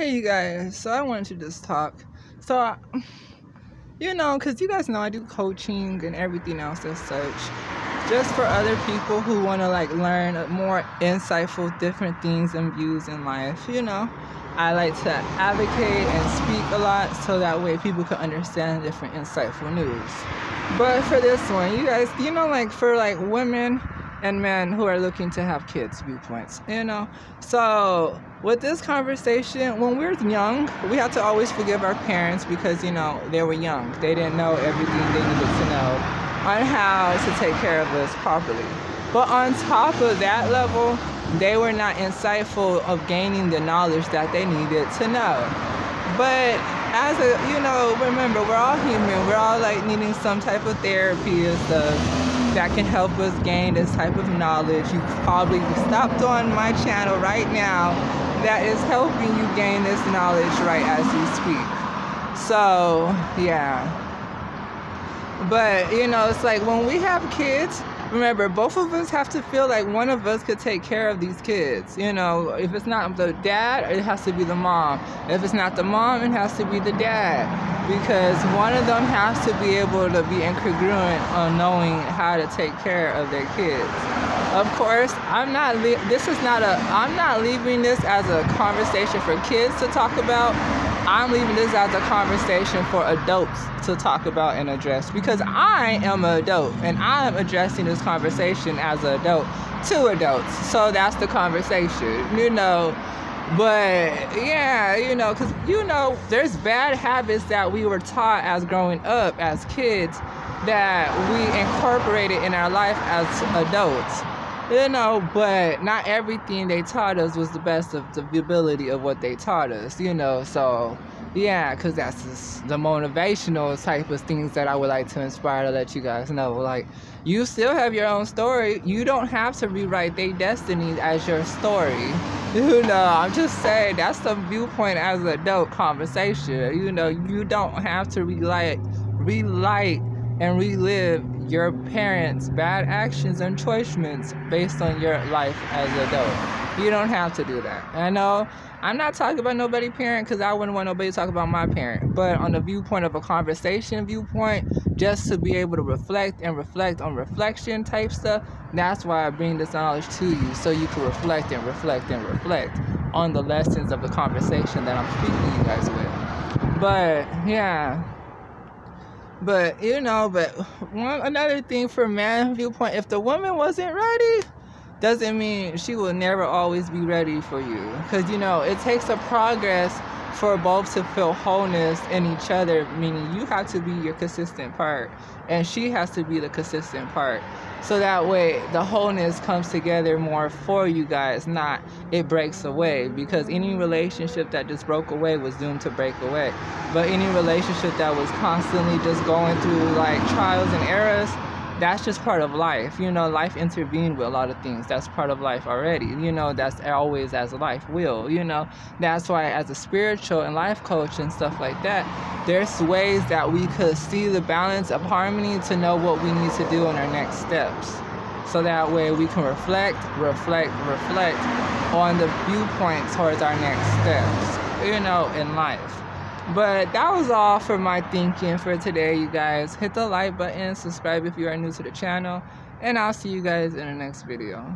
Hey, you guys. So I wanted to just talk. So, I, you know, because you guys know I do coaching and everything else as such. Just for other people who want to like learn more insightful, different things and views in life. You know, I like to advocate and speak a lot so that way people can understand different insightful news. But for this one, you guys, you know, like for like women and men who are looking to have kids viewpoints you know? So with this conversation when we are young we have to always forgive our parents because you know they were young. They didn't know everything they needed to know on how to take care of us properly. But on top of that level they were not insightful of gaining the knowledge that they needed to know. But as a you know remember we're all human. We're all like needing some type of therapy and stuff that can help us gain this type of knowledge. You probably stopped on my channel right now that is helping you gain this knowledge right as you speak. So, yeah. But, you know, it's like when we have kids, remember both of us have to feel like one of us could take care of these kids. You know if it's not the dad it has to be the mom. If it's not the mom it has to be the dad. Because one of them has to be able to be incongruent on knowing how to take care of their kids. Of course i'm not this is not a i'm not leaving this as a conversation for kids to talk about I'm leaving this as a conversation for adults to talk about and address because I am an adult and I'm addressing this conversation as an adult to adults. So that's the conversation, you know. But yeah, you know, because you know, there's bad habits that we were taught as growing up as kids that we incorporated in our life as adults you know, but not everything they taught us was the best of the ability of what they taught us, you know. So, yeah, because that's just the motivational type of things that I would like to inspire to let you guys know. Like, you still have your own story. You don't have to rewrite their destiny as your story. You know, I'm just saying that's the viewpoint as an adult conversation. You know, you don't have to relight, relight, and relive your parents' bad actions and choices based on your life as an adult. You don't have to do that. I know I'm not talking about nobody parent because I wouldn't want nobody to talk about my parent, but on the viewpoint of a conversation viewpoint, just to be able to reflect and reflect on reflection type stuff, that's why I bring this knowledge to you so you can reflect and reflect and reflect on the lessons of the conversation that I'm speaking to you guys with. But yeah. But you know, but one another thing for man viewpoint, if the woman wasn't ready, doesn't mean she will never always be ready for you. Because you know, it takes a progress for both to feel wholeness in each other, meaning you have to be your consistent part and she has to be the consistent part. So that way the wholeness comes together more for you guys, not it breaks away. Because any relationship that just broke away was doomed to break away. But any relationship that was constantly just going through like trials and errors, that's just part of life. You know, life intervened with a lot of things. That's part of life already. You know, that's always as life will. You know, that's why as a spiritual and life coach and stuff like that, there's ways that we could see the balance of harmony to know what we need to do in our next steps. So that way we can reflect, reflect, reflect on the viewpoint towards our next steps, you know, in life. But that was all for my thinking for today, you guys. Hit the like button, subscribe if you are new to the channel, and I'll see you guys in the next video.